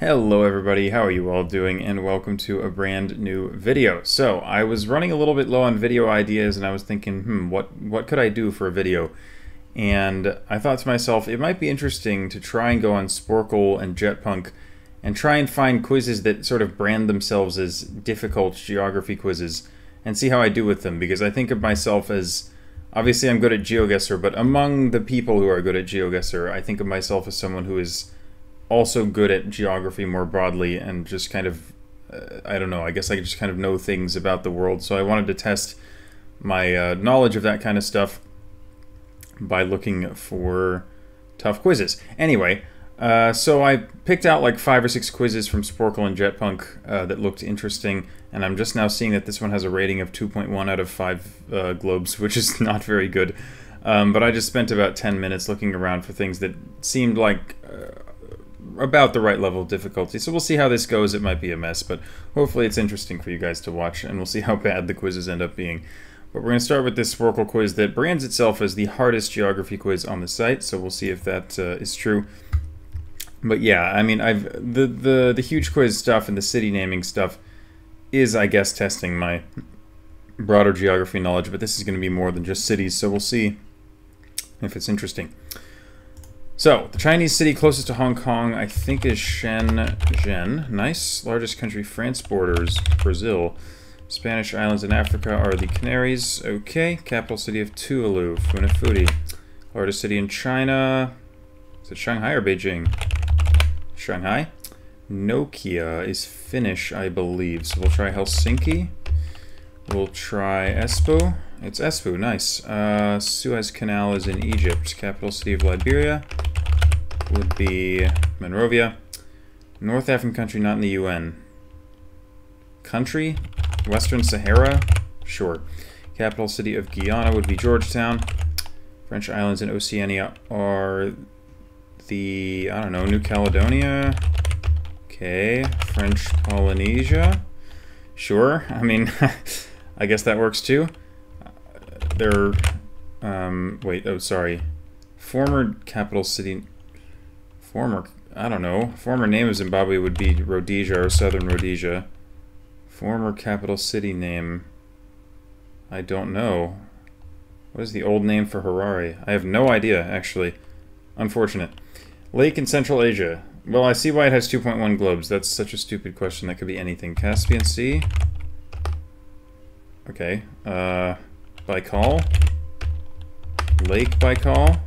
Hello everybody, how are you all doing and welcome to a brand new video. So, I was running a little bit low on video ideas and I was thinking, hmm, what, what could I do for a video? And I thought to myself, it might be interesting to try and go on Sporcle and Jetpunk and try and find quizzes that sort of brand themselves as difficult geography quizzes and see how I do with them because I think of myself as obviously I'm good at GeoGuessr, but among the people who are good at GeoGuessr, I think of myself as someone who is also good at geography more broadly and just kind of uh, I don't know. I guess I just kind of know things about the world. So I wanted to test my uh, knowledge of that kind of stuff by looking for tough quizzes. Anyway, uh, so I picked out like five or six quizzes from Sporcle and Jetpunk uh, that looked interesting, and I'm just now seeing that this one has a rating of 2.1 out of 5 uh, globes, which is not very good. Um, but I just spent about 10 minutes looking around for things that seemed like uh, about the right level of difficulty. So we'll see how this goes. It might be a mess, but hopefully it's interesting for you guys to watch, and we'll see how bad the quizzes end up being. But we're going to start with this Sporcle quiz that brands itself as the hardest geography quiz on the site, so we'll see if that uh, is true. But yeah, I mean, I've the, the the huge quiz stuff and the city naming stuff is, I guess, testing my broader geography knowledge. But this is going to be more than just cities, so we'll see if it's interesting. So, the Chinese city closest to Hong Kong, I think, is Shenzhen. Nice. Largest country, France borders Brazil. Spanish islands in Africa are the Canaries. Okay. Capital city of Tuvalu, Funafuti. Largest city in China. Is it Shanghai or Beijing? Shanghai. Nokia is Finnish, I believe. So we'll try Helsinki. We'll try Espoo. It's Espoo, nice. Uh, Suez Canal is in Egypt. Capital city of Liberia would be Monrovia. North African country not in the UN. Country? Western Sahara? Sure. Capital city of Guyana would be Georgetown. French islands in Oceania are the, I don't know, New Caledonia. Okay. French Polynesia. Sure. I mean, I guess that works too. They're, um, wait, oh, sorry. Former capital city Former, I don't know, former name of Zimbabwe would be Rhodesia or Southern Rhodesia. Former capital city name, I don't know. What is the old name for Harare? I have no idea, actually. Unfortunate. Lake in Central Asia. Well, I see why it has 2.1 globes. That's such a stupid question. That could be anything. Caspian Sea? Okay. Uh, Baikal? Lake Baikal?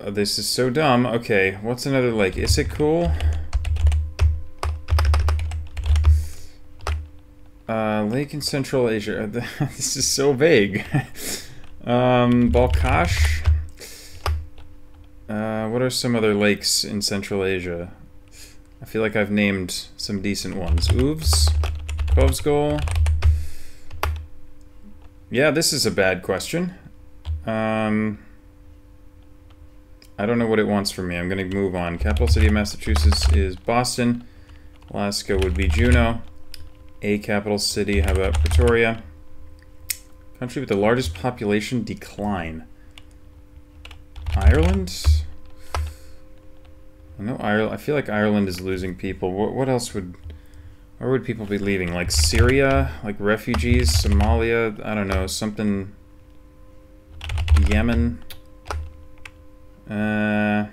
Uh, this is so dumb. Okay, what's another lake? Is it cool? Uh, lake in Central Asia. this is so vague. um, Balkhash. Uh, what are some other lakes in Central Asia? I feel like I've named some decent ones. Uvs, Kovsgol. Yeah, this is a bad question. Um, I don't know what it wants from me. I'm going to move on. Capital city of Massachusetts is Boston. Alaska would be Juneau. A capital city, how about Pretoria? Country with the largest population decline. Ireland? I know Ireland. I feel like Ireland is losing people. What, what else would... Where would people be leaving? Like Syria? Like refugees? Somalia? I don't know. Something... Yemen? Uh,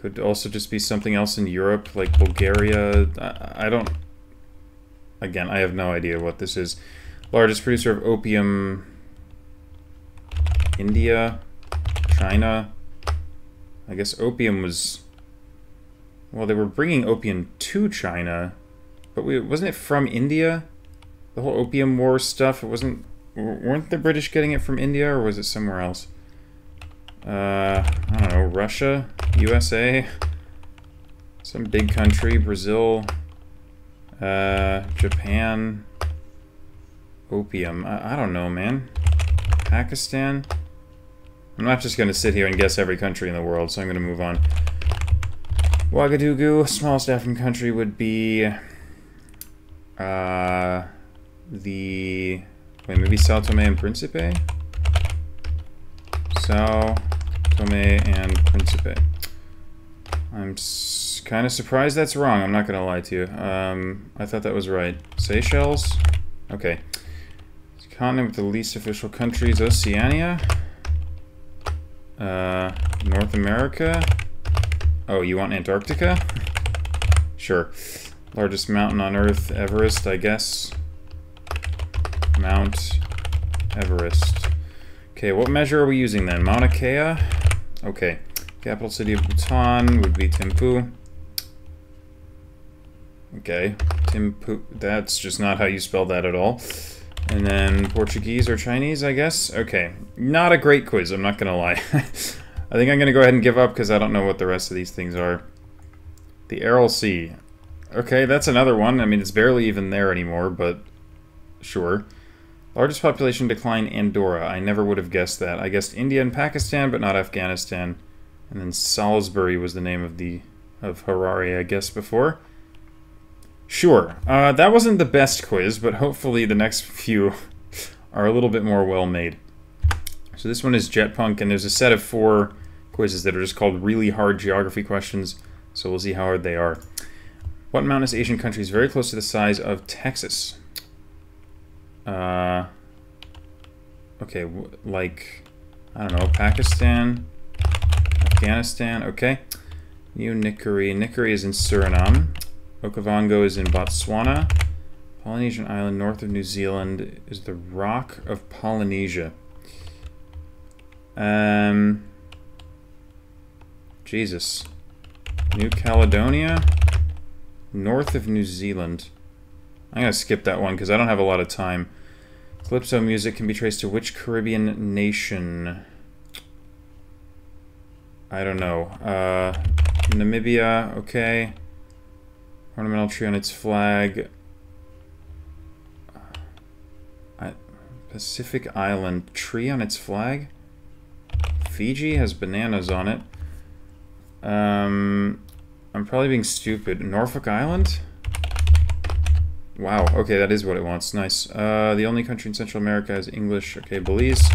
could also just be something else in Europe, like Bulgaria. I, I don't... Again, I have no idea what this is. Largest producer of opium... India? China? I guess opium was... Well, they were bringing opium to China, but we, wasn't it from India? The whole opium war stuff, it wasn't... Weren't the British getting it from India, or was it somewhere else? Uh, I don't know, Russia, USA, some big country, Brazil, uh, Japan, opium, I, I don't know, man. Pakistan? I'm not just going to sit here and guess every country in the world, so I'm going to move on. Ouagadougou, smallest African country, would be uh, the... Wait, maybe Sao Tome and Principe? Sao Tome and Principe. I'm kind of surprised that's wrong. I'm not going to lie to you. Um, I thought that was right. Seychelles? Okay. Continent with the least official countries. Oceania? Uh, North America? Oh, you want Antarctica? sure. Largest mountain on Earth, Everest, I guess. Mount Everest. Okay, what measure are we using then? Mauna Kea? Okay. Capital city of Bhutan would be Thimphu. Okay, Thimphu. That's just not how you spell that at all. And then Portuguese or Chinese, I guess? Okay, not a great quiz, I'm not gonna lie. I think I'm gonna go ahead and give up because I don't know what the rest of these things are. The Aral Sea. Okay, that's another one. I mean, it's barely even there anymore, but sure. Largest population decline, Andorra. I never would have guessed that. I guessed India and Pakistan, but not Afghanistan. And then Salisbury was the name of the of Harare, I guess, before. Sure. Uh, that wasn't the best quiz, but hopefully the next few are a little bit more well-made. So this one is Jetpunk, and there's a set of four quizzes that are just called really hard geography questions, so we'll see how hard they are. What mountainous Asian country is very close to the size of Texas? Uh, okay, like, I don't know, Pakistan, Afghanistan, okay. New Nickerie. Nickerie is in Suriname. Okavango is in Botswana. Polynesian island north of New Zealand is the Rock of Polynesia. Um, Jesus. New Caledonia, north of New Zealand. I'm going to skip that one because I don't have a lot of time. Calypso music can be traced to which Caribbean nation? I don't know. Uh, Namibia, okay. Ornamental tree on its flag. Pacific Island. Tree on its flag? Fiji has bananas on it. Um, I'm probably being stupid. Norfolk Island? Wow, okay, that is what it wants. Nice. Uh, the only country in Central America is English. Okay, Belize.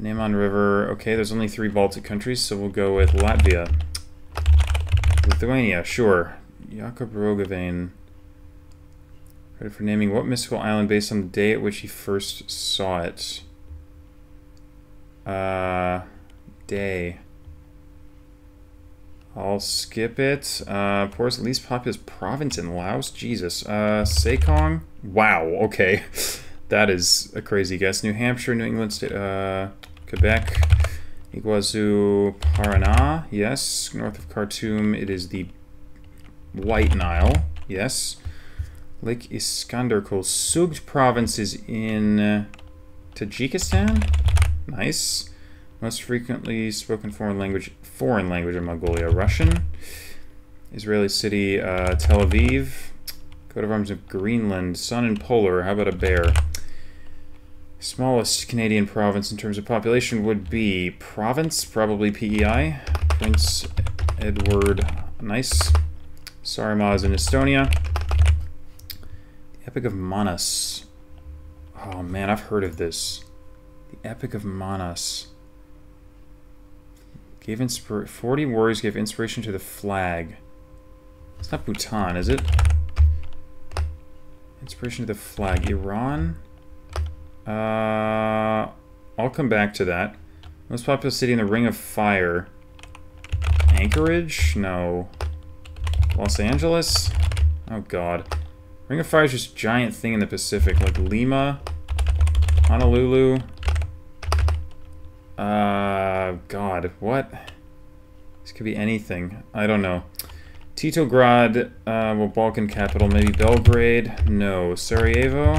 Neman River. Okay, there's only three Baltic countries, so we'll go with Latvia. Lithuania, sure. Jakob Roggeveen. Credit for naming what mystical island based on the day at which he first saw it. Uh, day. I'll skip it. Uh, poorest, least populous province in Laos? Jesus. Uh, Sekong? Wow, okay. that is a crazy guess. New Hampshire, New England State, uh, Quebec, Iguazu, Paraná, yes. North of Khartoum, it is the White Nile, yes. Lake Iskanderkul. Sugd province is in Tajikistan? Nice. Most frequently spoken foreign language foreign language in Mongolia. Russian. Israeli city, uh, Tel Aviv. Coat of arms of Greenland. Sun and polar. How about a bear? Smallest Canadian province in terms of population would be province, probably PEI. Prince Edward, nice. Saaremaa is in Estonia. The Epic of Manas. Oh man, I've heard of this. The Epic of Manas. Gave inspir 40 warriors gave inspiration to the flag. It's not Bhutan, is it? Inspiration to the flag. Iran? Uh, I'll come back to that. Most populous city in the Ring of Fire. Anchorage? No. Los Angeles? Oh god. Ring of Fire is just a giant thing in the Pacific, like Lima, Honolulu. Uh, god, what? This could be anything. I don't know. Titograd, uh, well, Balkan capital, maybe Belgrade? No. Sarajevo?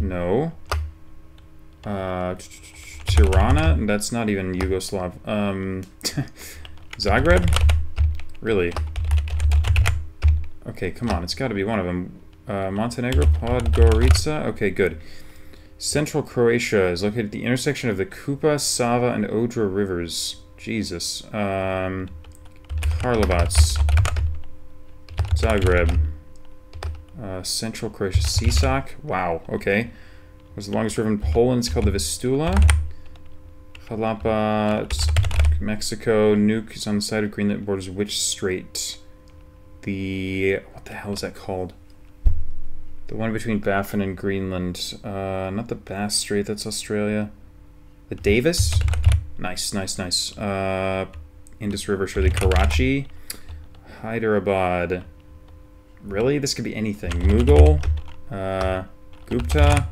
No. Uh, Tirana? That's not even Yugoslav. Um, Zagreb? Really? Okay, come on. It's got to be one of them. Uh, Montenegro? Podgorica? Okay, good. Central Croatia is located at the intersection of the Kupa, Sava, and Odra rivers. Jesus. Um, Karlovac. Zagreb. Uh, Central Croatia. Sisak? Wow, okay was the longest river in Poland. It's called the Vistula. Jalapa Mexico. Nuuk is on the side of Greenland. Borders which strait? The what the hell is that called? The one between Baffin and Greenland. Uh, not the Bass Strait. That's Australia. The Davis. Nice, nice, nice. Uh, Indus River, surely Karachi. Hyderabad. Really? This could be anything. Mughal. Uh, Gupta.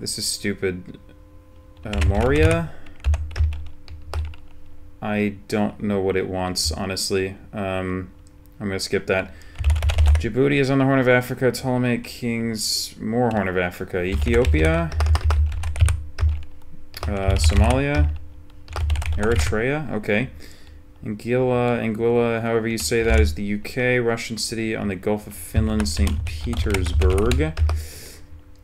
This is stupid. Uh, Maurya. I don't know what it wants, honestly. Um, I'm going to skip that. Djibouti is on the Horn of Africa. Ptolemaic Kings, more Horn of Africa. Ethiopia. Uh, Somalia. Eritrea. Okay. Anguilla, Anguilla, however you say that, is the UK. Russian city on the Gulf of Finland, St. Petersburg.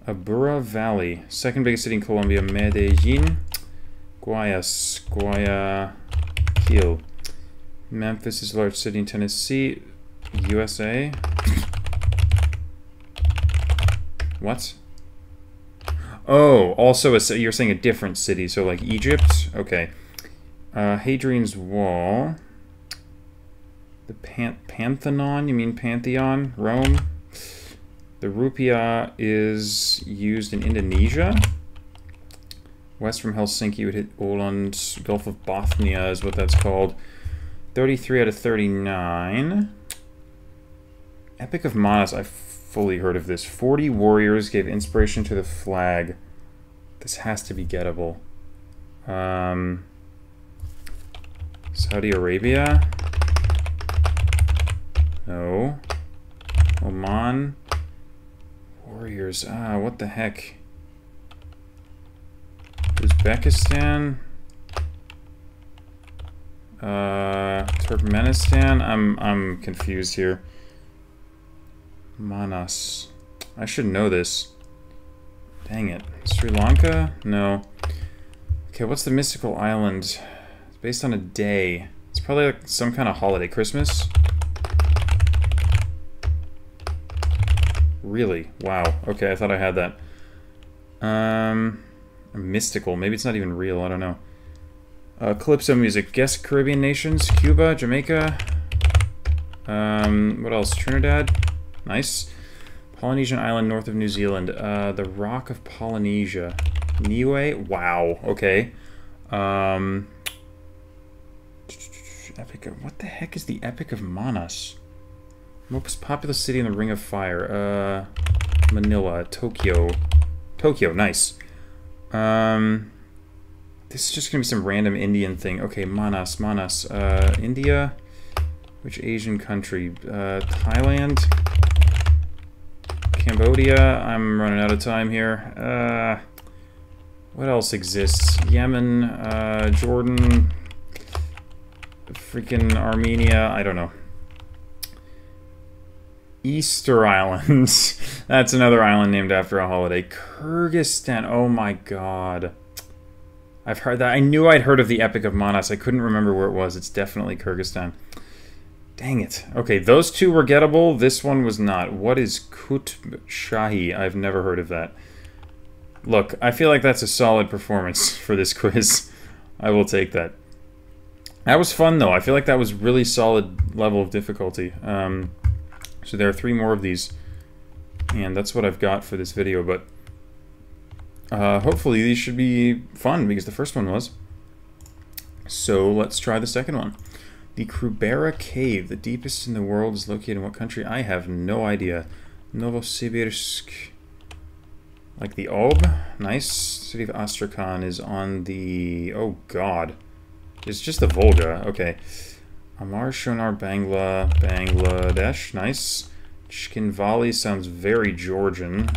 Aburrá Valley. Second biggest city in Colombia, Medellin. Guayas. Guayaquil. Memphis is a large city in Tennessee. USA. What? Oh, also a, you're saying a different city, so like Egypt? Okay. Uh, Hadrian's Wall. The Pan Pantheon, you mean Pantheon? Rome? The rupiah is used in Indonesia. West from Helsinki would hit Åland. Gulf of Bothnia is what that's called. 33 out of 39. Epic of Manas, I've fully heard of this. 40 warriors gave inspiration to the flag. This has to be gettable. Um, Saudi Arabia? No. Oman? Warriors. Ah, what the heck? Uzbekistan? Uh, Turkmenistan? I'm, I'm confused here. Manas. I should know this. Dang it. Sri Lanka? No. Okay, what's the mystical island? It's based on a day. It's probably like some kind of holiday. Christmas? Really? Wow. Okay, I thought I had that. Um, mystical. Maybe it's not even real. I don't know. Uh, Calypso music. Guess Caribbean nations. Cuba, Jamaica. Um, what else? Trinidad. Nice. Polynesian island north of New Zealand. Uh, the Rock of Polynesia. Niue? Wow. Okay. Um, Epic of... What the heck is the Epic of Manas? Most populous city in the Ring of Fire. Uh, Manila. Tokyo. Tokyo. Nice. Um, this is just going to be some random Indian thing. Okay, Manas. Manas. Uh, India. Which Asian country? Uh, Thailand. Cambodia. I'm running out of time here. Uh, what else exists? Yemen, uh, Jordan, freaking Armenia. I don't know. Easter Islands. That's another island named after a holiday. Kyrgyzstan. Oh my god. I've heard that. I knew I'd heard of the Epic of Manas. I couldn't remember where it was. It's definitely Kyrgyzstan. Dang it. Okay, those two were gettable. This one was not. What is Qutb Shahi? I've never heard of that. Look, I feel like that's a solid performance for this quiz. I will take that. That was fun, though. I feel like that was really solid level of difficulty. Um, so there are three more of these. And that's what I've got for this video, but... Uh, hopefully these should be fun, because the first one was. So let's try the second one. The Krubera Cave, the deepest in the world, is located in what country? I have no idea. Novosibirsk. Like the Ob? Nice. City of Astrakhan is on the... Oh, God. It's just the Volga. Okay. Amar Shonar Bangla, Bangladesh. Nice. Tskhinvali sounds very Georgian.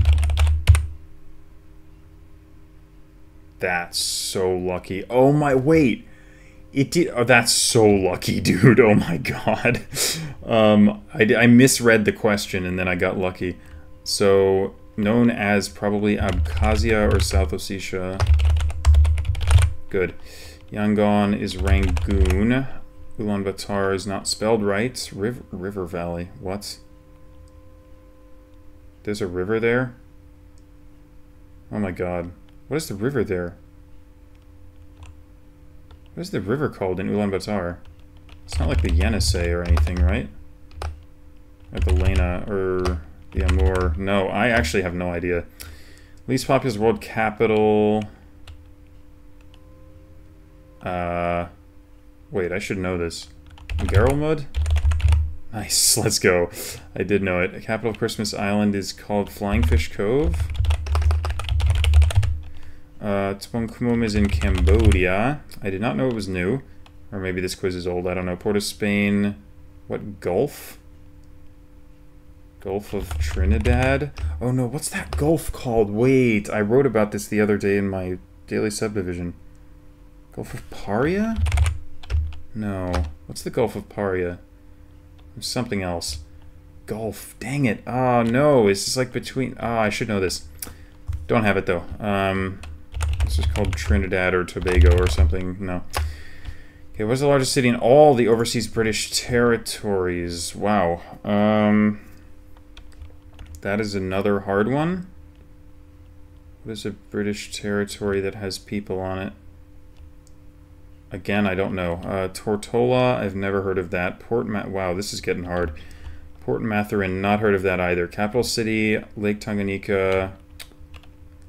That's so lucky. Oh my, wait. It did. Oh, that's so lucky, dude. Oh my god. Um, I, I misread the question and then I got lucky. So, known as probably Abkhazia or South Ossetia. Good. Yangon is Rangoon. Ulaanbaatar is not spelled right. River, river Valley. What? There's a river there? Oh my god. What is the river there? What is the river called in Ulaanbaatar? It's not like the Yenisei or anything, right? Or the Lena, or the Amur. No, I actually have no idea. Least populous world capital... Uh... Wait, I should know this. Ngerulmud? Nice, let's go. I did know it. Capital Christmas Island is called Flying Fish Cove. Uh, Tbong Khmum is in Cambodia. I did not know it was new. Or maybe this quiz is old, I don't know. Port of Spain. What, Gulf? Gulf of Trinidad? Oh no, what's that Gulf called? Wait, I wrote about this the other day in my daily subdivision. Gulf of Paria? No. What's the Gulf of Paria? Something else. Gulf. Dang it. Oh no, it's just like between... Oh, I should know this. Don't have it though. Um, this is called Trinidad or Tobago or something. No. Okay, what's the largest city in all the overseas British territories? Wow. Um, that is another hard one. What is a British territory that has people on it? Again, I don't know. Uh, Tortola, I've never heard of that. Port Ma wow, this is getting hard. Port Mathurin, not heard of that either. Capital city, Lake Tanganyika,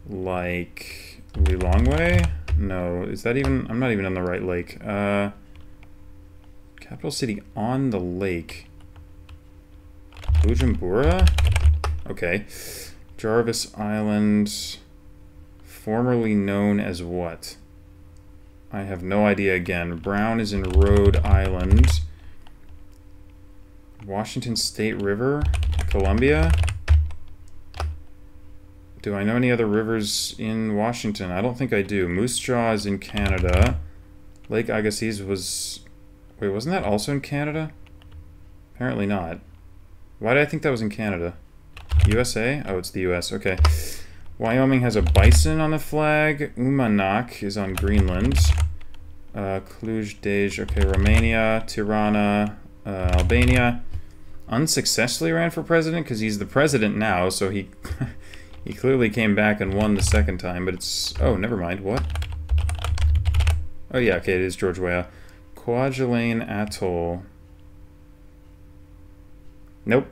like Lilongwe? No, is that even... I'm not even on the right lake. Uh, capital city on the lake. Bujumbura? Okay. Jarvis Island, formerly known as what? I have no idea again. Brown is in Rhode Island. Washington State River? Columbia? Do I know any other rivers in Washington? I don't think I do. Moose Jaw is in Canada. Lake Agassiz was... Wait, wasn't that also in Canada? Apparently not. Why did I think that was in Canada? USA? Oh, it's the US. Okay. Wyoming has a bison on the flag. Umanak is on Greenland. Uh, Cluj-Dej, okay, Romania, Tirana, uh, Albania. Unsuccessfully ran for president because he's the president now, so he He clearly came back and won the second time, but it's... Oh, never mind. What? Oh, yeah, okay, it is George Weah. Kwajalein Atoll. Nope.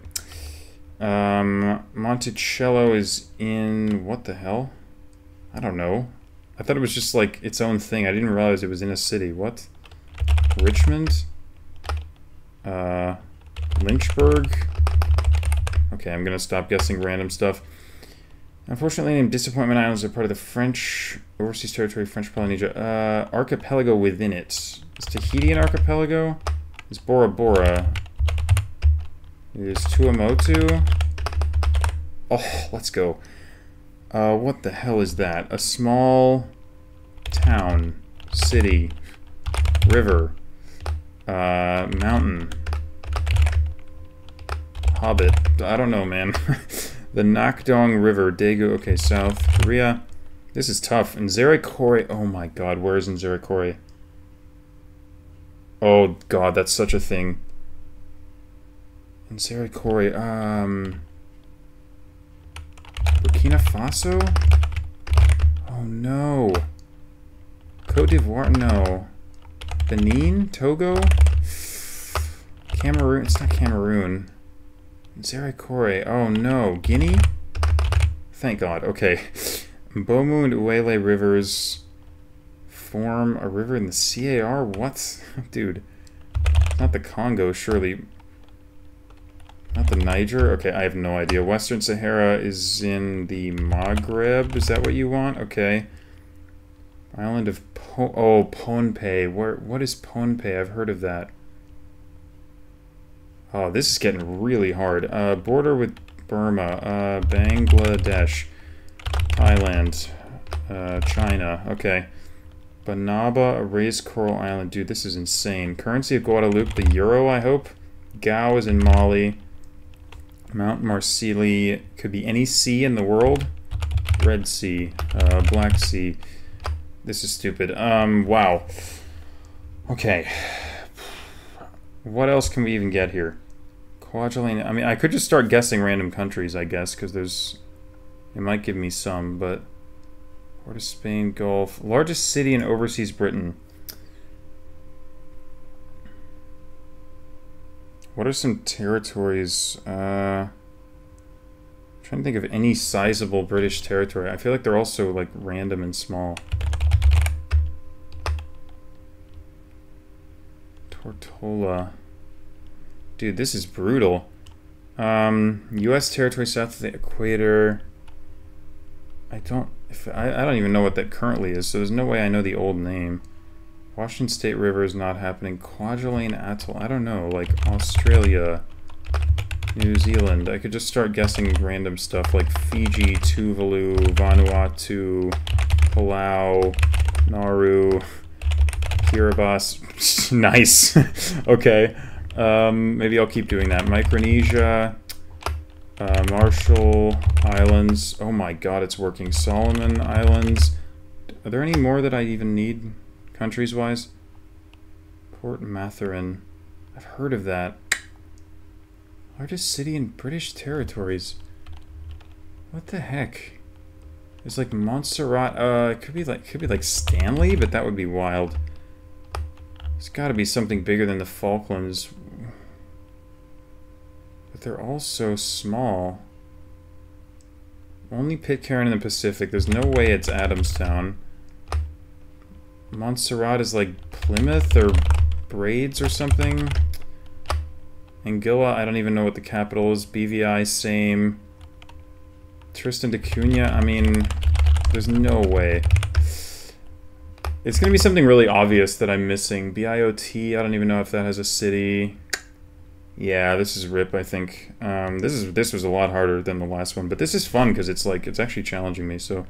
Um, Monticello is in... What the hell? I don't know. I thought it was just, like, its own thing. I didn't realize it was in a city. What? Richmond? Uh, Lynchburg? Okay, I'm gonna stop guessing random stuff. Unfortunately, named Disappointment Islands are part of the French overseas territory, French Polynesia. Uh, archipelago within it. Is Tahiti an archipelago? Is Bora Bora? Is Tuamotu? Oh, let's go. Uh, what the hell is that? A small town, city, river, uh, mountain, hobbit. I don't know, man. The Nakdong River, Daegu, okay, South Korea. This is tough. And Zerikore, oh my god, where is Nzerikore? Oh god, that's such a thing. Nzerikore, um... Burkina Faso? Oh no. Cote d'Ivoire, no. Benin? Togo? Cameroon, it's not Cameroon. Zerikore. Oh no. Guinea? Thank God. Okay. Bomu and Uele rivers form a river in the CAR? What? Dude. Not the Congo, surely. Not the Niger? Okay, I have no idea. Western Sahara is in the Maghreb. Is that what you want? Okay. Island of po Oh, Pohnpei. Where, what is Pohnpei? I've heard of that. Oh, this is getting really hard. Uh, border with Burma, uh, Bangladesh, Thailand, uh, China. Okay. Banaba, raised coral island. Dude, this is insane. Currency of Guadeloupe, the euro, I hope. Gao is in Mali. Mount Marsili could be any sea in the world. Red Sea, uh, Black Sea. This is stupid. Um, wow. Okay. What else can we even get here? Kwajalein. I mean, I could just start guessing random countries, I guess, because there's... It might give me some, but... Port of Spain, Gulf. Largest city in overseas Britain. What are some territories? Uh, I'm trying to think of any sizable British territory. I feel like they're also like random and small. Tortola. Dude, this is brutal. Um, U.S. territory south of the equator. I don't. If I, I don't even know what that currently is, so there's no way I know the old name. Washington State River is not happening. Kwajalein Atoll. I don't know. Like Australia, New Zealand. I could just start guessing random stuff like Fiji, Tuvalu, Vanuatu, Palau, Nauru, Kiribati. nice. okay. Um, maybe I'll keep doing that. Micronesia, uh, Marshall Islands. Oh my god, it's working. Solomon Islands. Are there any more that I even need, countries-wise? Port Mathurin. I've heard of that. Largest city in British territories. What the heck? It's like Montserrat. Uh, it could be like could be like Stanley, but that would be wild. It's got to be something bigger than the Falklands. But they're all so small. Only Pitcairn in the Pacific. There's no way it's Adamstown. Montserrat is like Plymouth or Brades or something. Anguilla, I don't even know what the capital is. BVI, same. Tristan da Cunha, I mean, there's no way. It's going to be something really obvious that I'm missing. BIOT, I don't even know if that has a city. Yeah, this is RIP, I think. Um, this is this was a lot harder than the last one, but this is fun because it's like, it's actually challenging me, so...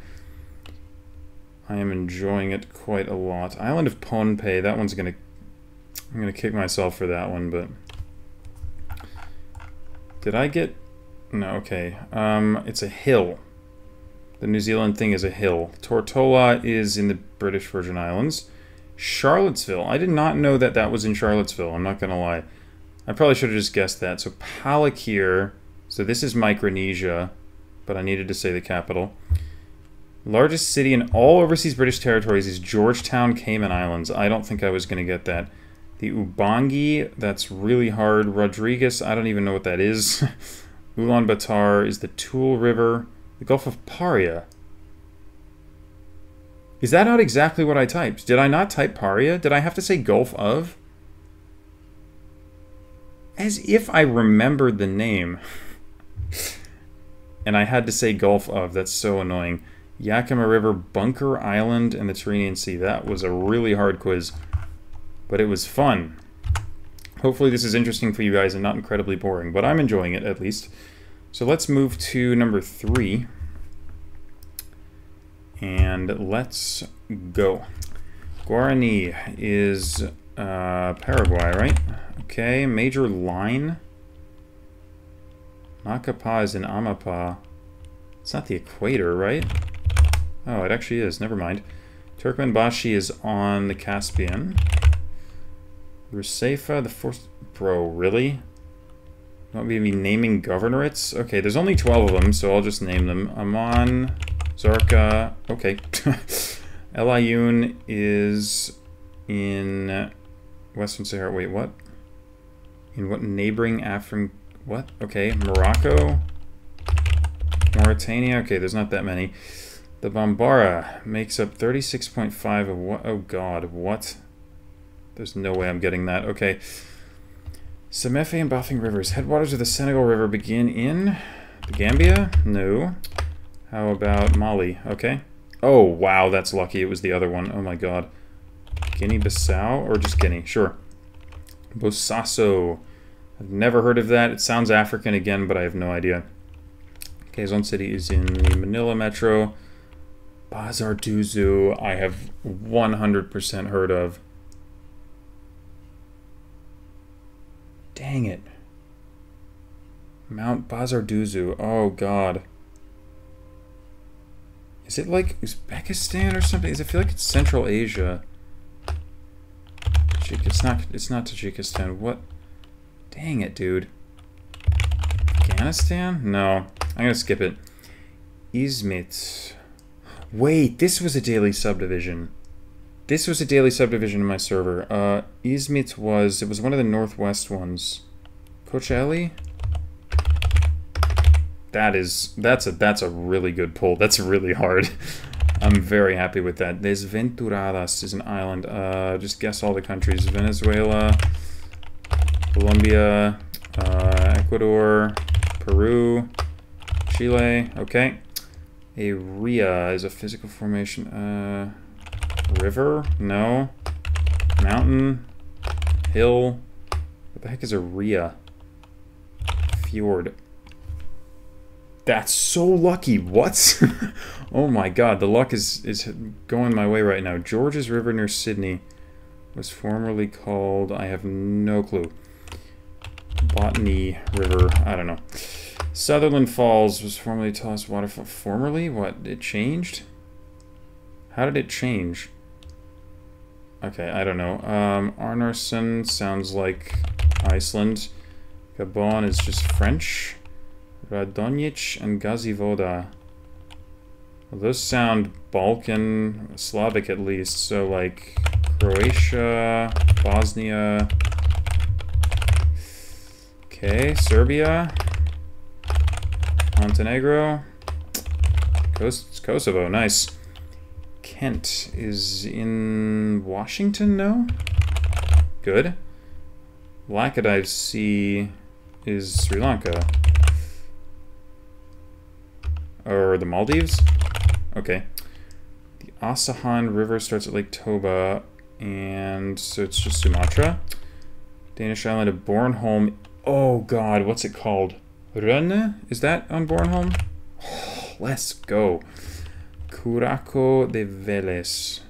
I am enjoying it quite a lot. Island of Pohnpei, that one's going to... I'm going to kick myself for that one, but... Did I get... No, okay. Um, it's a hill. The New Zealand thing is a hill. Tortola is in the British Virgin Islands. Charlottesville. I did not know that that was in Charlottesville. I'm not going to lie. I probably should have just guessed that. So Palikir. So this is Micronesia, but I needed to say the capital. Largest city in all overseas British territories is Georgetown, Cayman Islands. I don't think I was going to get that. The Ubangi, that's really hard. Rodrigues, I don't even know what that is. Ulaanbaatar is the Tuul River. The Gulf of Paria. Is that not exactly what I typed? Did I not type Paria? Did I have to say Gulf of? As if I remembered the name. and I had to say Gulf of. That's so annoying. Yakima River, Bunker Island, and the Tyrrhenian Sea. That was a really hard quiz. But it was fun. Hopefully this is interesting for you guys and not incredibly boring. But I'm enjoying it, at least. So let's move to number three. And let's go. Guarani is uh, Paraguay, right? Okay, major line. Macapá is in Amapá. It's not the equator, right? Oh, it actually is. Never mind. Turkmenbashi is on the Caspian. Russeifa, the fourth... Bro, really? Not maybe naming governorates? Okay, there's only 12 of them, so I'll just name them. Amman, Zarqa, okay. El Ayoun is in Western Sahara. Wait, what? In what neighboring African... What? Okay, Morocco, Mauritania. Okay, there's not that many. The Bambara makes up 36.5 of what? Oh god, what? There's no way I'm getting that. Okay. Semefe and Bafing rivers. Headwaters of the Senegal River begin in the Gambia? No. How about Mali? Okay. Oh, wow, that's lucky. It was the other one. Oh my god. Guinea-Bissau? Or just Guinea? Sure. Bosaso. I've never heard of that. It sounds African again, but I have no idea. Quezon City is in the Manila Metro. Bazar Duzu, I have 100% heard of. Dang it. Mount Bazarduzu. Oh, God. Is it like Uzbekistan or something? Does it feel like it's Central Asia? It's not, it's not Tajikistan. What? Dang it, dude. Afghanistan? No. I'm gonna skip it. Izmit. Wait, this was a daily subdivision. This was a daily subdivision in my server. Uh, Izmit was, it was one of the northwest ones. Kocaeli? That is that's a that's a really good pull. That's really hard. I'm very happy with that. Desventuradas is an island. Uh, just guess all the countries: Venezuela, Colombia, uh, Ecuador, Peru, Chile. Okay. A ria is a physical formation. Uh, river? No. Mountain? Hill? What the heck is a ria? Fjord. That's so lucky. What? oh my god, the luck is, is going my way right now. Georges River near Sydney was formerly called... I have no clue. Botany River. I don't know. Sutherland Falls was formerly Toss Waterfall. Formerly? What? It changed? How did it change? Okay, I don't know. Um, sounds like Iceland. Gabon is just French. Radonjic and Gazivoda. Well, those sound Balkan, Slavic at least, so like Croatia, Bosnia. Okay, Serbia, Montenegro, Kos Kosovo, nice. Kent is in Washington, no? Good. Laccadive Sea is Sri Lanka. Or the Maldives? Okay. The Asahan River starts at Lake Toba, and so it's just Sumatra. Danish island of Bornholm. Oh god, what's it called? Rønne? Is that on Bornholm? Oh, let's go. Curaçao de Vélez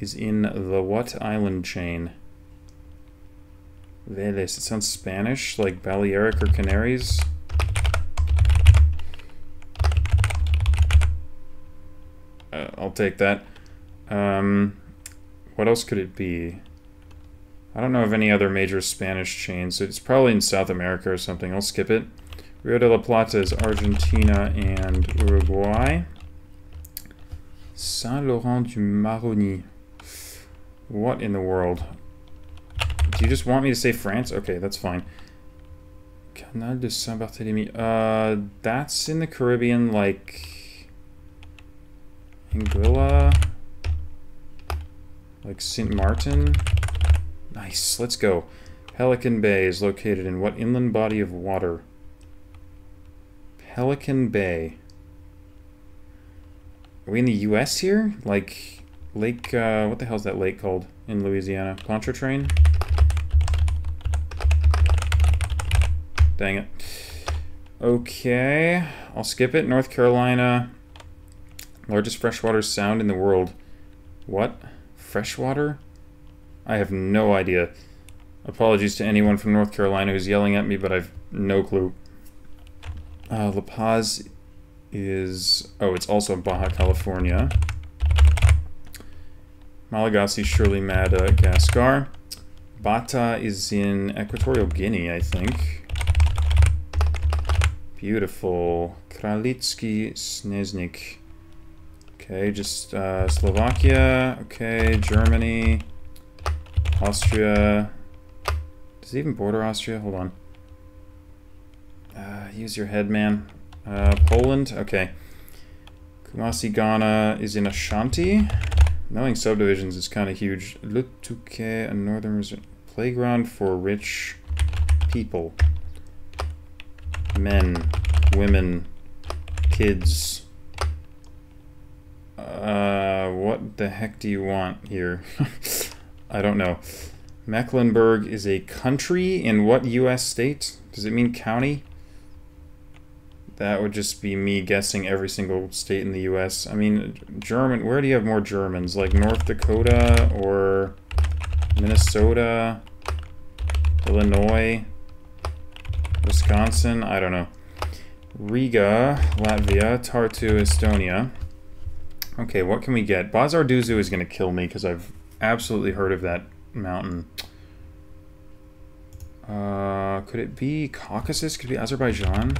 is in the what island chain? Vélez. It sounds Spanish, like Balearic or Canaries. Uh, I'll take that. Um, what else could it be? I don't know of any other major Spanish chains. It's probably in South America or something. I'll skip it. Rio de la Plata is Argentina and Uruguay. Saint-Laurent du Maroni. What in the world? Do you just want me to say France? Okay, that's fine. Canal de Saint-Barthélemy. Uh, that's in the Caribbean, like... Anguilla. Like St. Martin. Nice, let's go. Pelican Bay is located in what inland body of water? Pelican Bay. Are we in the U.S. here? Like, Lake, uh, what the hell is that lake called in Louisiana? Pontchartrain? Dang it. Okay, I'll skip it. North Carolina. Largest freshwater sound in the world. What? Freshwater? I have no idea. Apologies to anyone from North Carolina who's yelling at me, but I've no clue. Uh, La Paz is... Oh, it's also Baja California. Malagasy, surely Madagascar. Bata is in Equatorial Guinea, I think. Beautiful. Kralitsky Sneznik. Okay, just uh, Slovakia. Okay, Germany. Austria. Does it even border Austria? Hold on. Uh, use your head, man. Uh, Poland. Okay. Kumasi, Ghana is in Ashanti. Knowing subdivisions is kind of huge. Lutuke, a northern. Playground for rich people. Men, women, kids. Uh, what the heck do you want here? I don't know. Mecklenburg is a country in what U.S. state? Does it mean county? That would just be me guessing every single state in the U.S. I mean, German, where do you have more Germans? Like North Dakota or Minnesota, Illinois, Wisconsin? I don't know. Riga, Latvia, Tartu, Estonia. Okay, what can we get? Bazar Duzu is going to kill me because I've absolutely heard of that mountain. Uh, could it be Caucasus? Could it be Azerbaijan?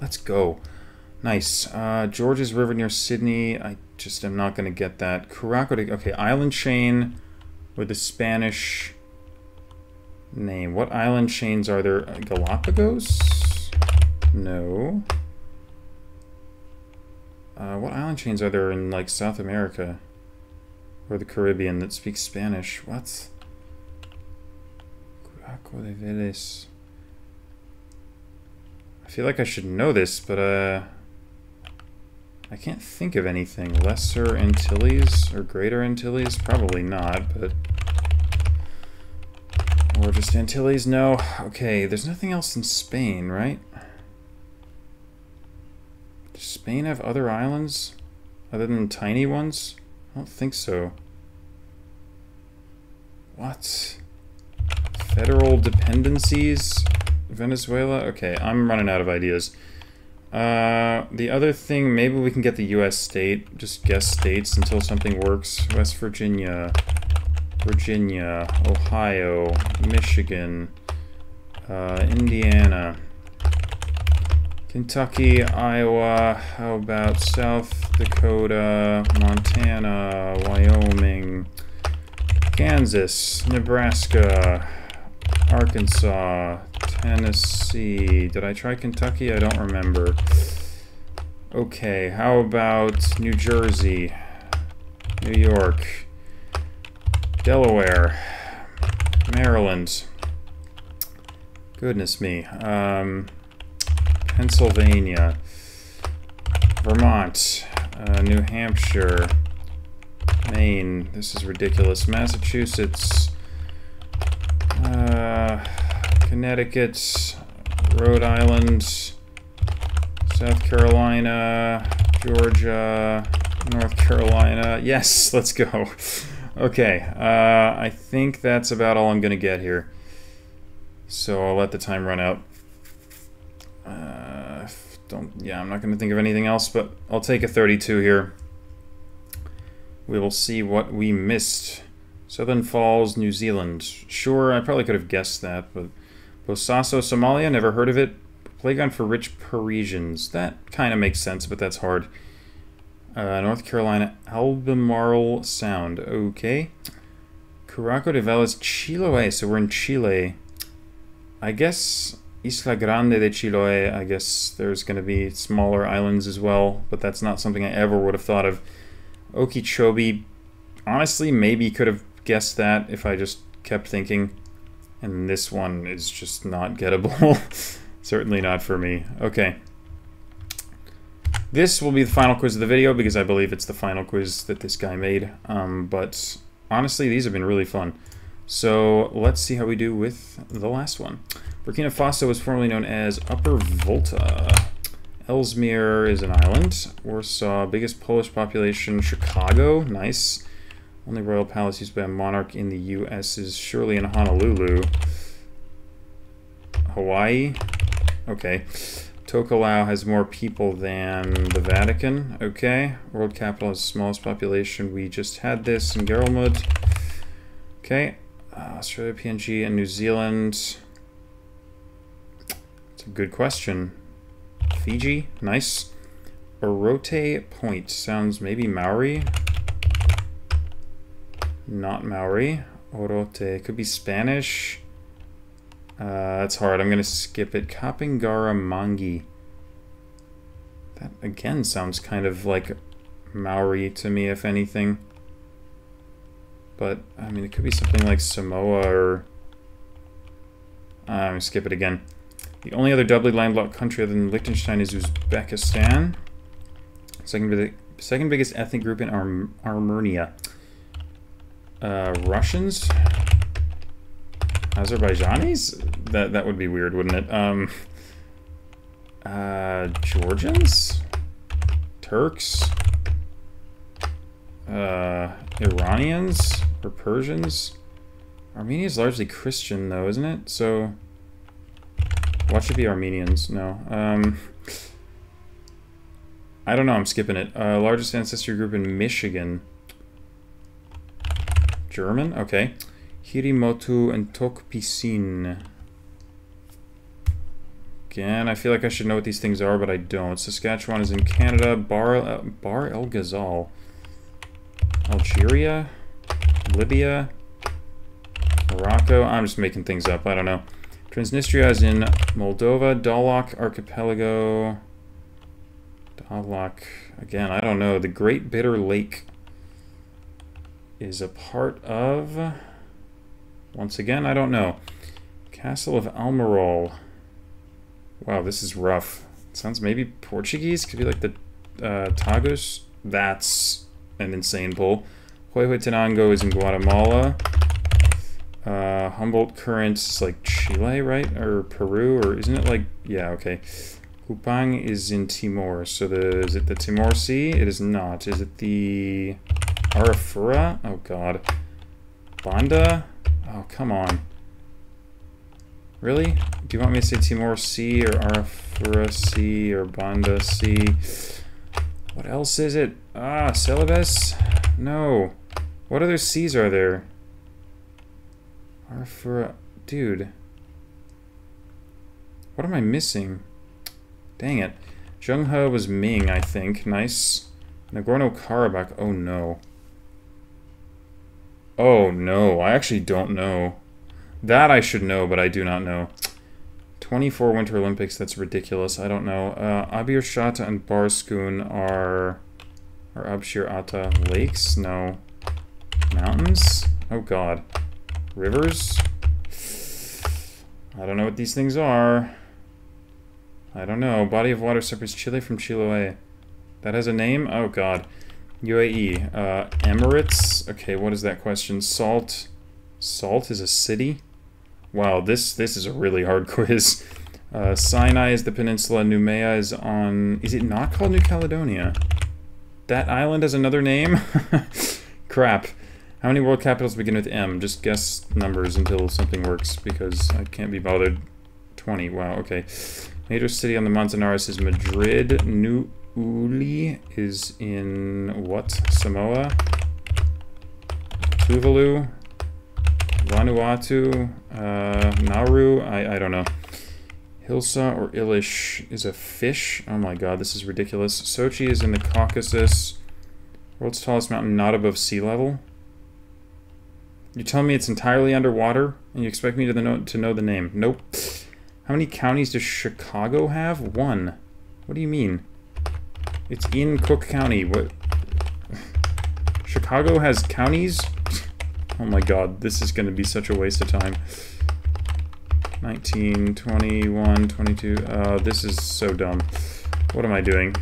Let's go. Nice. Uh, Georges River near Sydney. I just am not going to get that. Curaçao. Okay, island chain with the Spanish name. What island chains are there? Galapagos? No. Uh, what island chains are there in, like, South America? Or the Caribbean that speak Spanish? What? Curaçao de Vélez. Feel like I should know this, but, uh... I can't think of anything. Lesser Antilles or Greater Antilles? Probably not, but... Or just Antilles? No. Okay, there's nothing else in Spain, right? Does Spain have other islands? Other than tiny ones? I don't think so. What? Federal dependencies? Venezuela? Okay, I'm running out of ideas. Uh, the other thing, maybe we can get the U.S. state, just guess states until something works. West Virginia, Virginia, Ohio, Michigan, uh, Indiana, Kentucky, Iowa, how about South Dakota, Montana, Wyoming, Kansas, Nebraska, Arkansas, Tennessee. Did I try Kentucky? I don't remember. Okay, how about New Jersey, New York, Delaware, Maryland. Goodness me. Um, Pennsylvania, Vermont, uh, New Hampshire, Maine. This is ridiculous. Massachusetts, uh, Connecticut, Rhode Island, South Carolina, Georgia, North Carolina. Yes, let's go. Okay, uh, I think that's about all I'm going to get here. So I'll let the time run out. Uh, don't, yeah, I'm not going to think of anything else, but I'll take a 32 here. We will see what we missed. Southern Falls, New Zealand. Sure, I probably could have guessed that, but Bosaso, Somalia, never heard of it. Playground for rich Parisians. That kind of makes sense, but that's hard. Uh, North Carolina, Albemarle Sound. Okay. Curaco de Vélez, Chiloé. So we're in Chile. I guess Isla Grande de Chiloé, I guess there's going to be smaller islands as well, but that's not something I ever would have thought of. Okeechobee, honestly, maybe could have guessed that if I just kept thinking. And this one is just not gettable. Certainly not for me. Okay. This will be the final quiz of the video because I believe it's the final quiz that this guy made. Um, but honestly, these have been really fun. So let's see how we do with the last one. Burkina Faso was formerly known as Upper Volta. Ellesmere is an island. Warsaw, biggest Polish population. Chicago, nice. Only royal palace used by a monarch in the U.S. is surely in Honolulu. Hawaii? Okay. Tokelau has more people than the Vatican. Okay. World capital has smallest population. We just had this in Ngerulmud. Okay. Uh, Australia, PNG, and New Zealand. It's a good question. Fiji? Nice. Orote Point. Sounds maybe Maori? Not Maori. Orote. Could be Spanish. Uh, that's hard. I'm going to skip it. Kapingamarangi. That, again, sounds kind of like Maori to me, if anything. But, I mean, it could be something like Samoa or... To skip it again. The only other doubly landlocked country other than Liechtenstein is Uzbekistan. Second, second biggest ethnic group in Arm Armenia. Uh, Russians? Azerbaijanis? That that would be weird, wouldn't it? Um, uh, Georgians? Turks? Uh, Iranians? Or Persians? Armenia is largely Christian, though, isn't it? So, what should be Armenians? No. Um, I don't know, I'm skipping it. Uh, largest ancestry group in Michigan. German? Okay. Hiri Motu and Tok Pisin. Again, I feel like I should know what these things are, but I don't. Saskatchewan is in Canada. Bar, Bar El Ghazal. Algeria? Libya? Morocco. I'm just making things up. I don't know. Transnistria is in Moldova. Dahlak Archipelago. Dahlak. Again, I don't know. The Great Bitter Lake is a part of... Once again, I don't know. Castle of Almourol. Wow, this is rough. It sounds maybe Portuguese? Could be like the uh, Tagus. That's an insane pull. Huehuetenango is in Guatemala. Uh, Humboldt Current is like Chile, right? Or Peru, or isn't it like... Yeah, okay. Kupang is in Timor. So the is it the Timor Sea? It is not. Is it the Arafura? Oh god. Banda? Oh, come on. Really? Do you want me to say Timor Sea or Arafura Sea or Banda Sea? What else is it? Ah, Celebes? No. What other seas are there? Arafura... Dude. What am I missing? Dang it. Zheng He was Ming, I think. Nice. Nagorno-Karabakh. Oh, no. Oh, no. I actually don't know. That I should know, but I do not know. 24 Winter Olympics, that's ridiculous. I don't know. Uh, Abir Shata and Barskoon are... Are Abshir Ata lakes? No. Mountains? Oh god. Rivers? I don't know what these things are. I don't know. Body of water separates Chile from Chiloé. That has a name? Oh god. UAE. Uh, Emirates? Okay, what is that question? Salt. Salt is a city? Wow, this this is a really hard quiz. Uh, Sinai is the peninsula. Noumea is on... Is it not called New Caledonia? That island has another name? Crap. How many world capitals begin with M? Just guess numbers until something works, because I can't be bothered. 20. Wow, okay. Major city on the Manzanares is Madrid. New Uli is in what? Samoa? Tuvalu? Vanuatu? Uh, Nauru? I, I don't know. Hilsa or Ilish is a fish. Oh my god, this is ridiculous. Sochi is in the Caucasus. World's tallest mountain not above sea level. You tell me it's entirely underwater, and you expect me to, know, to know the name. Nope. How many counties does Chicago have? One. What do you mean? It's in Cook County. What? Chicago has counties? Oh my god, this is going to be such a waste of time. 19, 21, 22. Uh, this is so dumb. What am I doing?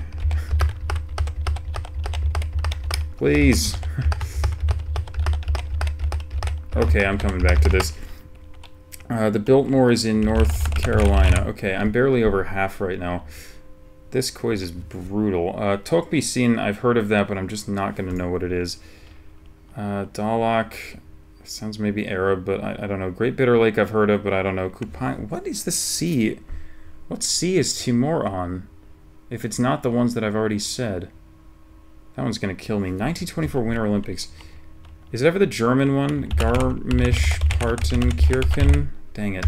Please. okay, I'm coming back to this. Uh, the Biltmore is in North Carolina. Okay, I'm barely over half right now. This quiz is brutal. Uh, Tok Pisin, I've heard of that, but I'm just not going to know what it is. Uh, Dahlak, sounds maybe Arab, but I, I, don't know. Great Bitter Lake I've heard of, but I don't know. Kupang, what is the sea? What sea is Timor on? If it's not the ones that I've already said. That one's going to kill me. 1924 Winter Olympics. Is it ever the German one? Garmisch-Partenkirchen? Dang it.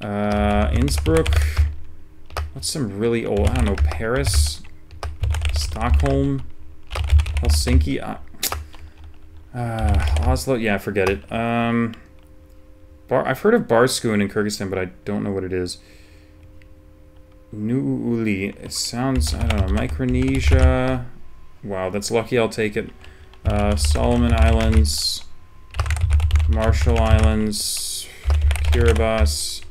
Uh, Innsbruck. What's some really old... I don't know. Paris? Stockholm? Helsinki? Uh, uh, Oslo? Yeah, forget it. Um, Bar I've heard of Barskoon in Kyrgyzstan, but I don't know what it is. Nu'uuli. It sounds... I don't know. Micronesia. Wow, that's lucky. I'll take it. Uh, Solomon Islands, Marshall Islands, Kiribati.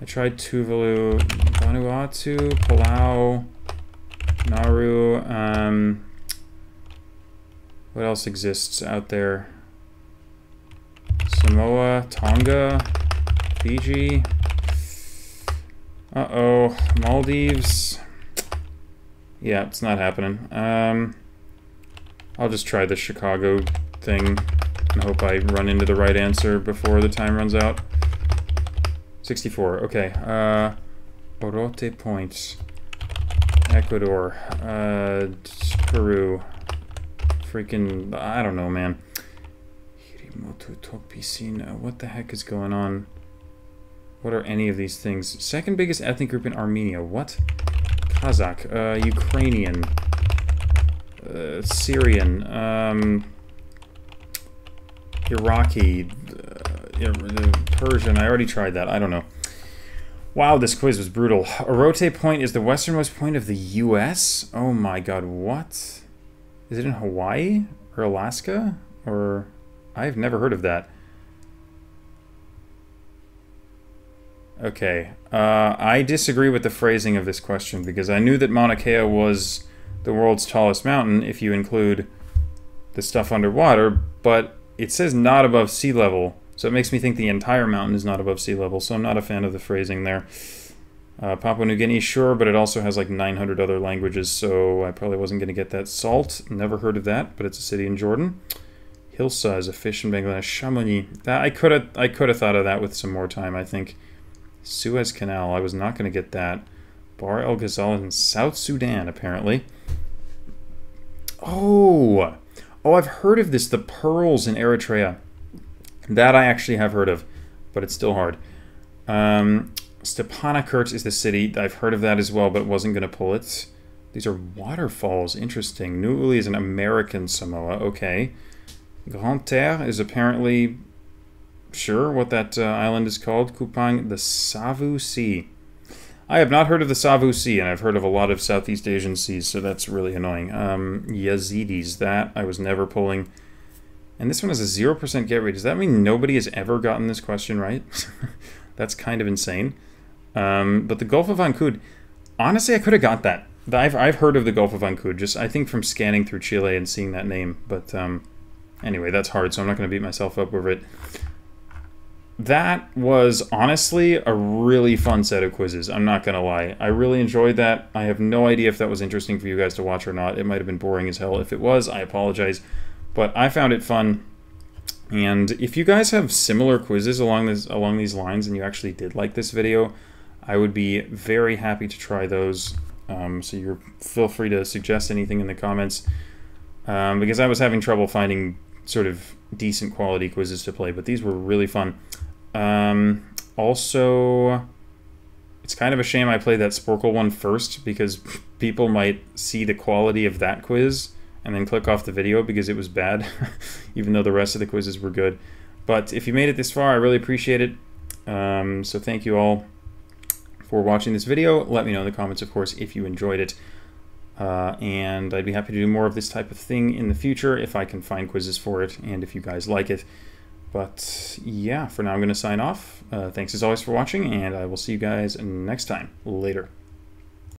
I tried Tuvalu, Vanuatu, Palau, Nauru. Um, what else exists out there? Samoa, Tonga, Fiji. Uh-oh, Maldives. Yeah, it's not happening. Um... I'll just try the Chicago thing and hope I run into the right answer before the time runs out. 64, okay. Uh, Orote Points. Ecuador. Uh, Peru. Freaking, I don't know, man. What the heck is going on? What are any of these things? Second biggest ethnic group in Armenia. What? Kazakh. Uh, Ukrainian uh, Syrian, um, Iraqi, uh, Persian. I already tried that. I don't know. Wow, this quiz was brutal. Orote Point is the westernmost point of the U.S.? Oh my god, what? Is it in Hawaii? Or Alaska? Or... I've never heard of that. Okay. Uh, I disagree with the phrasing of this question because I knew that Mauna Kea was the world's tallest mountain if you include the stuff underwater, but it says not above sea level, so it makes me think the entire mountain is not above sea level, so I'm not a fan of the phrasing there. Uh, Papua New Guinea, sure, but it also has like 900 other languages, so I probably wasn't going to get that. Salt, never heard of that, but it's a city in Jordan. Hilsa is a fish in Bangladesh. Chamonix, that I could have I could have thought of that with some more time. I think. Suez Canal, I was not going to get that. Bar el Ghazal in South Sudan, apparently. Oh, oh, I've heard of this. The pearls in Eritrea. That I actually have heard of, but it's still hard. Um, Stepanakert is the city. I've heard of that as well, but wasn't going to pull it. These are waterfalls. Interesting. Niue is an American Samoa. Okay. Grande Terre is apparently, sure, what that uh, island is called. Kupang, the Savu Sea. I have not heard of the Savu Sea, and I've heard of a lot of Southeast Asian seas, so that's really annoying. Um, Yazidis, that I was never pulling. And this one has a 0% get rate. Does that mean nobody has ever gotten this question right? that's kind of insane. Um, but the Gulf of Ancud, honestly, I could have got that. I've, I've heard of the Gulf of Ancud, just I think from scanning through Chile and seeing that name. But um, anyway, that's hard, so I'm not going to beat myself up over it that was honestly a really fun set of quizzes. I'm not going to lie. I really enjoyed that. I have no idea if that was interesting for you guys to watch or not. It might have been boring as hell. If it was, I apologize. But I found it fun. And if you guys have similar quizzes along this along these lines and you actually did like this video, I would be very happy to try those. Um, so you feel free to suggest anything in the comments um, because I was having trouble finding sort of decent quality quizzes to play, but these were really fun. Um, also, it's kind of a shame I played that Sporcle one first because people might see the quality of that quiz and then click off the video because it was bad, even though the rest of the quizzes were good. But if you made it this far, I really appreciate it. Um, so thank you all for watching this video. Let me know in the comments, of course, if you enjoyed it. Uh, and I'd be happy to do more of this type of thing in the future if I can find quizzes for it and if you guys like it. But yeah, for now I'm going to sign off. Uh, thanks as always for watching, and I will see you guys next time. Later.